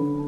you.